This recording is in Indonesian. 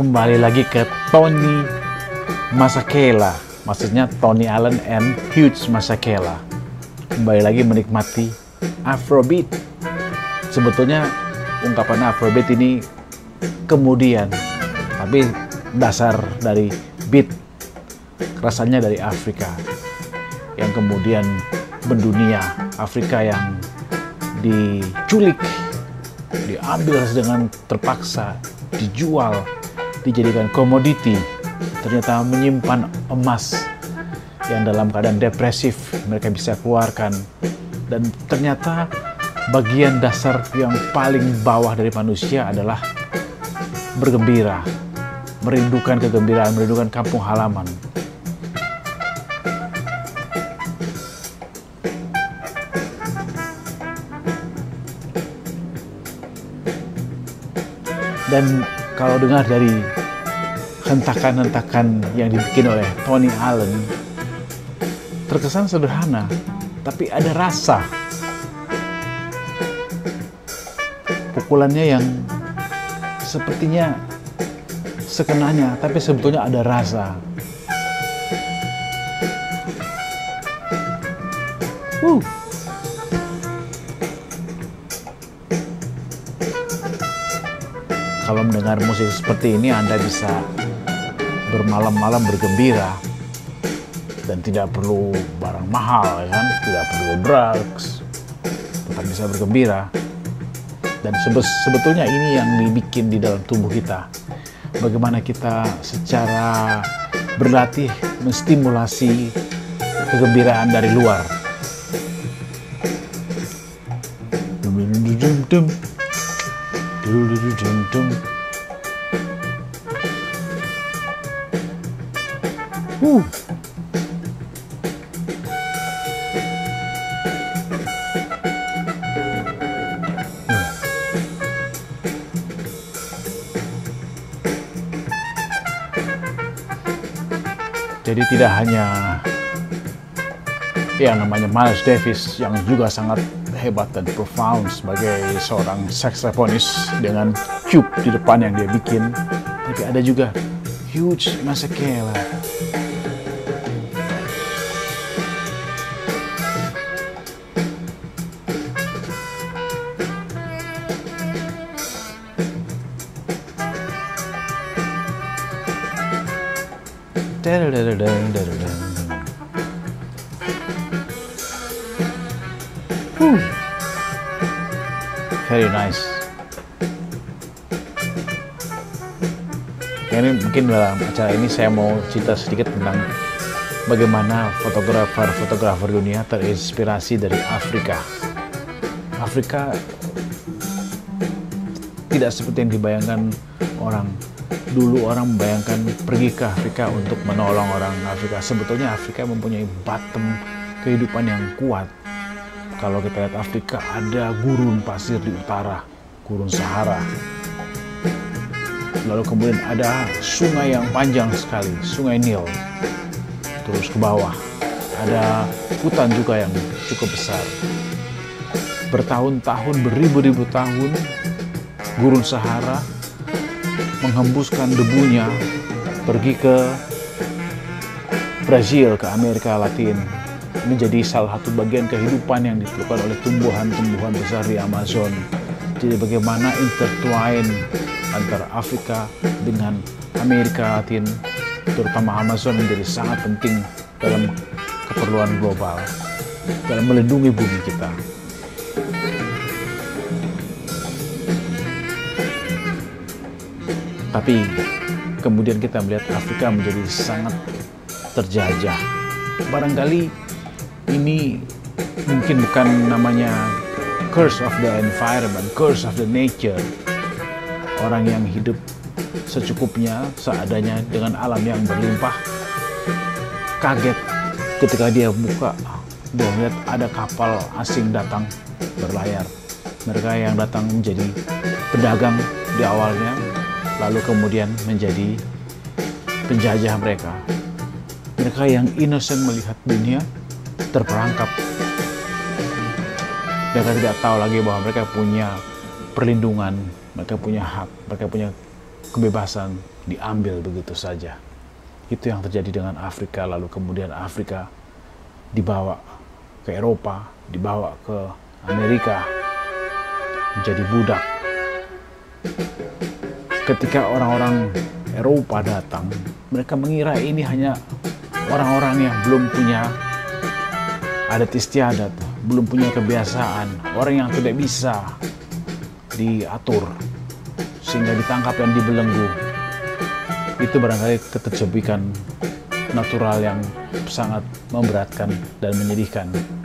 kembali lagi ke Tony Masakela. Maksudnya Tony Allen and Hugh Masakela. Kembali lagi menikmati Afrobeat. Sebetulnya ungkapan Afrobeat ini kemudian, tapi dasar dari beat rasanya dari Afrika yang kemudian mendunia Afrika yang diculik diambil dengan terpaksa dijual dijadikan komoditi ternyata menyimpan emas yang dalam keadaan depresif mereka bisa keluarkan. Dan ternyata bagian dasar yang paling bawah dari manusia adalah bergembira merindukan kegembiraan merindukan kampung halaman. Dan kalau dengar dari hentakan-hentakan yang dibikin oleh Tony Allen terkesan sederhana tapi ada rasa pukulannya yang sepertinya sekenanya tapi sebetulnya ada rasa Woo. Kalau mendengar musik seperti ini Anda bisa bermalam-malam bergembira. Dan tidak perlu barang mahal ya kan? Tidak perlu drugs. Tetap bisa bergembira. Dan sebetulnya ini yang dibikin di dalam tubuh kita. Bagaimana kita secara berlatih menstimulasi kegembiraan dari luar. Dum dum dum dum dum dum. Jadi tidak hanya yang namanya Miles Davis yang juga sangat hebat dan profound sebagai seorang saksofonis dengan cube di depan yang dia bikin, tapi ada juga huge Masekela. Very nice. Ini mungkin dalam acara ini saya mau cerita sedikit tentang bagaimana fotografer-fotografer dunia terinspirasi dari Afrika. Afrika tidak seperti yang dibayangkan orang dulu orang membayangkan pergi ke Afrika untuk menolong orang Afrika. Sebetulnya Afrika mempunyai bottom kehidupan yang kuat. Kalau kita lihat Afrika ada gurun pasir di utara, gurun Sahara. Lalu kemudian ada sungai yang panjang sekali, sungai Nil. Terus ke bawah ada hutan juga yang cukup besar. Bertahun-tahun, beribu-ribu tahun, gurun Sahara menghembuskan debunya pergi ke Brazil, ke Amerika Latin menjadi salah satu bagian kehidupan yang diperlukan oleh tumbuhan-tumbuhan besar di Amazon. Jadi bagaimana intertwine antara Afrika dengan Amerika Latin, terutama Amazon menjadi sangat penting dalam keperluan global, dalam melindungi bumi kita. Tapi kemudian kita melihat Afrika menjadi sangat terjajah. Barangkali ini mungkin bukan namanya curse of the environment, curse of the nature. Orang yang hidup secukupnya, seadanya dengan alam yang berlimpah, kaget ketika dia buka, dia melihat ada kapal asing datang berlayar. Mereka yang datang menjadi pedagang di awalnya, lalu kemudian menjadi penjajah mereka. Mereka yang innocent melihat dunia terperangkap. Mereka tidak tahu lagi bahwa mereka punya perlindungan, mereka punya hak, mereka punya kebebasan diambil begitu saja. Itu yang terjadi dengan Afrika, lalu kemudian Afrika dibawa ke Eropa, dibawa ke Amerika, menjadi budak. Ketika orang-orang Eropa datang, mereka mengira ini hanya orang-orang yang belum punya adat istiadat, belum punya kebiasaan, orang yang tidak bisa diatur sehingga ditangkap dan dibelenggu. Itu barangkali keterjebikan natural yang sangat memberatkan dan menyedihkan.